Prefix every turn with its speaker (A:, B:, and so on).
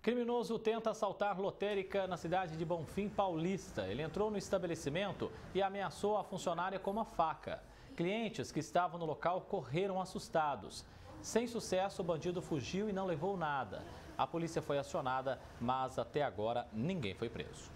A: Criminoso tenta assaltar lotérica na cidade de Bonfim Paulista. Ele entrou no estabelecimento e ameaçou a funcionária com uma faca. Clientes que estavam no local correram assustados. Sem sucesso, o bandido fugiu e não levou nada. A polícia foi acionada, mas até agora ninguém foi preso.